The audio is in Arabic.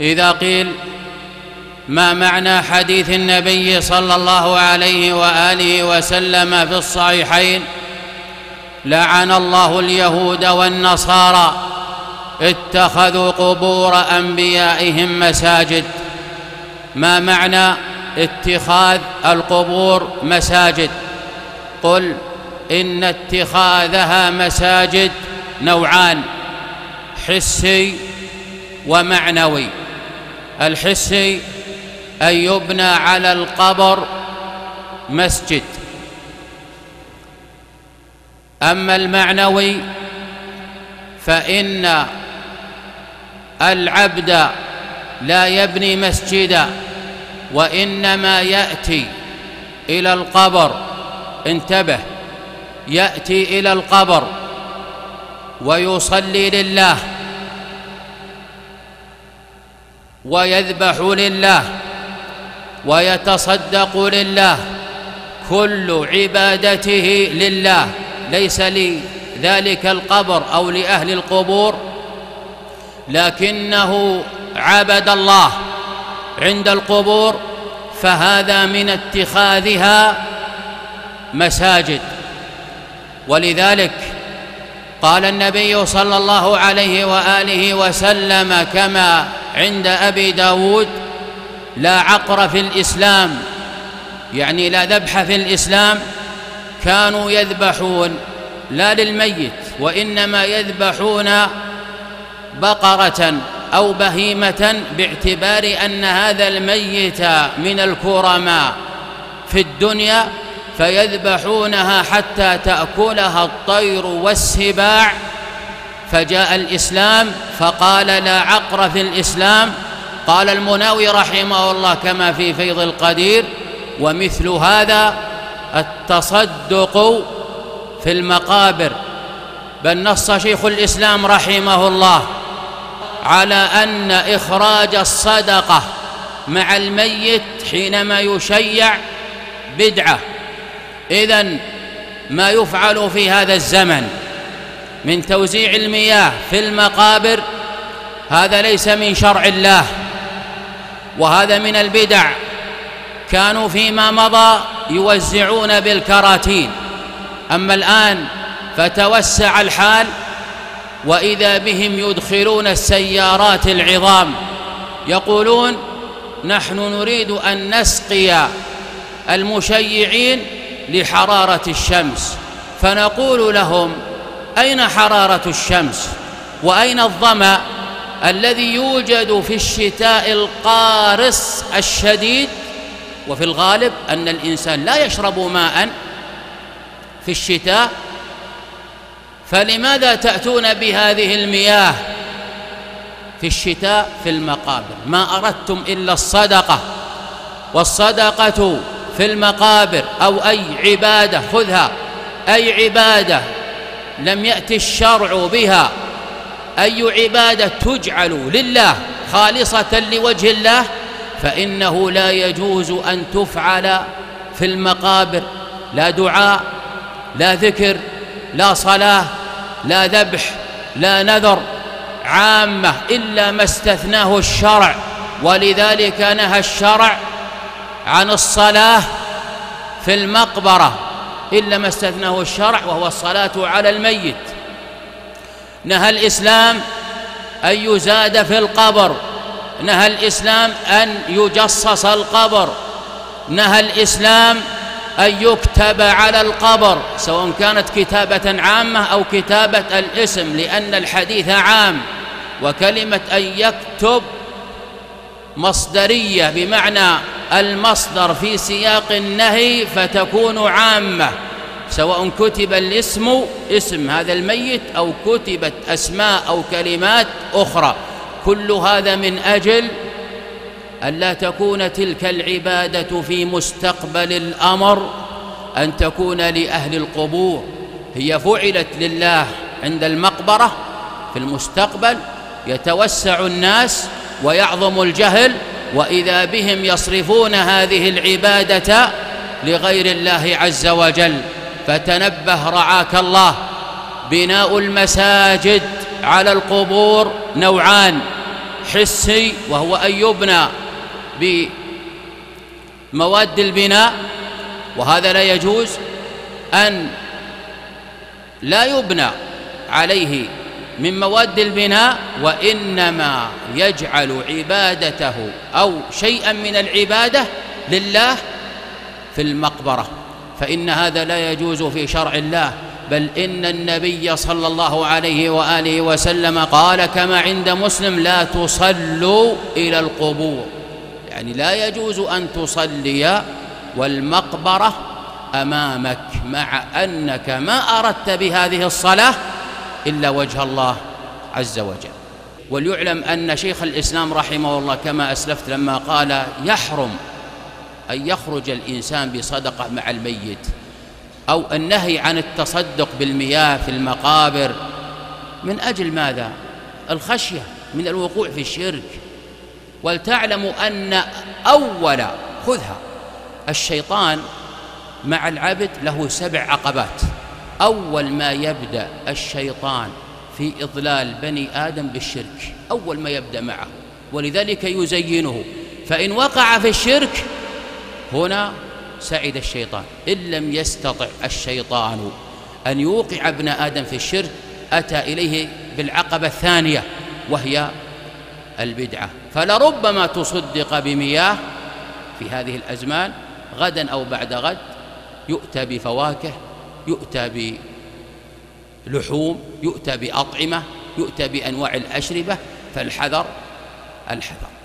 إذا قيل ما معنى حديث النبي صلى الله عليه وآله وسلم في الصحيحين لعن الله اليهود والنصارى اتخذوا قبور أنبيائهم مساجد. ما معنى اتخاذ القبور مساجد؟ قل إن اتخاذها مساجد نوعان حسي ومعنوي. الحسي أن يبنى على القبر مسجد. أما المعنوي فإن العبد لا يبني مسجدا وإنما يأتي إلى القبر. انتبه يأتي إلى القبر ويصلي لله. ويذبح لله ويتصدق لله كل عبادته لله. ليس لذلك القبر أو لأهل القبور لكنه عبد الله عند القبور فهذا من اتخاذها مساجد. ولذلك قال النبي صلى الله عليه وآله وسلم كما عند أبي داود لا عقر في الإسلام يعني لا ذبح في الإسلام كانوا يذبحون لا للميت وإنما يذبحون بقرة أو بهيمة باعتبار أن هذا الميت من الكرماء في الدنيا فيذبحونها حتى تأكلها الطير والسباع فجاء الإسلام فقال لا عقر في الإسلام. قال المناوي رحمه الله كما في فيض القدير ومثل هذا التصدق في المقابر. بل نص شيخ الإسلام رحمه الله على أن إخراج الصدقة مع الميت حينما يشيع بدعة. اذا ما يفعل في هذا الزمن من توزيع المياه في المقابر هذا ليس من شرع الله وهذا من البدع. كانوا فيما مضى يوزعون بالكراتين. أما الآن فتوسع الحال وإذا بهم يدخلون السيارات العظام يقولون نحن نريد أن نسقي المشيعين لحرارة الشمس. فنقول لهم أين حرارة الشمس؟ وأين الظمأ الذي يوجد في الشتاء القارص الشديد؟ وفي الغالب أن الإنسان لا يشرب ماء في الشتاء. فلماذا تأتون بهذه المياه في الشتاء في المقابر؟ ما أردتم إلا الصدقة والصدقة في المقابر أو أي عبادة خذها أي عبادة لم يات الشرع بها. أي عبادة تجعل لله خالصة لوجه الله؟ فإنه لا يجوز أن تفعل في المقابر. لا دعاء لا ذكر لا صلاة لا ذبح لا نذر. عامة إلا ما استثناه الشرع. ولذلك نهى الشرع عن الصلاة في المقبرة. إلا ما استثناه الشرع وهو الصلاة على الميت. نهى الإسلام أن يزاد في القبر. نهى الإسلام أن يجصص القبر. نهى الإسلام أن يكتب على القبر سواء كانت كتابة عامة أو كتابة الاسم لأن الحديث عام. وكلمة أن يكتب مصدرية بمعنى المصدر في سياق النهي فتكون عامة سواء كتب الاسم اسم هذا الميت أو كتبت أسماء أو كلمات أخرى. كل هذا من أجل الا تكون تلك العبادة في مستقبل الأمر أن تكون لأهل القبور. هي فعلت لله عند المقبرة في المستقبل يتوسع الناس ويعظم الجهل وإذا بهم يصرفون هذه العبادة لغير الله عز وجل فتنبه رعاك الله. بناء المساجد على القبور نوعان حسي وهو أن يبنى بمواد البناء وهذا لا يجوز أن لا يبنى عليه من مواد البناء وإنما يجعل عبادته أو شيئا من العبادة لله في المقبرة. فإن هذا لا يجوز في شرع الله بل إن النبي صلى الله عليه وآله وسلم قال كما عند مسلم لا تصلوا إلى القبور. يعني لا يجوز أن تصلي والمقبرة أمامك مع أنك ما أردت بهذه الصلاة إلا وجه الله عز وجل. وليعلم أن شيخ الإسلام رحمه الله كما أسلفت لما قال يحرم أن يخرج الإنسان بصدقة مع الميت أو النهي عن التصدق بالمياه في المقابر من أجل ماذا؟ الخشية من الوقوع في الشرك. ولتعلموا أن أول خذها الشيطان مع العبد له سبع عقبات. أول ما يبدأ الشيطان في إضلال بني آدم بالشرك أول ما يبدأ معه ولذلك يزينه فإن وقع في الشرك هنا سعد الشيطان إن لم يستطع الشيطان أن يوقع ابن آدم في الشرك أتى إليه بالعقبة الثانية وهي البدعة. فلربما تصدق بمياه في هذه الأزمان غدا أو بعد غد يؤتى بفواكه يؤتى بلحوم يؤتى بأطعمة يؤتى بأنواع الأشربة فالحذر الحذر.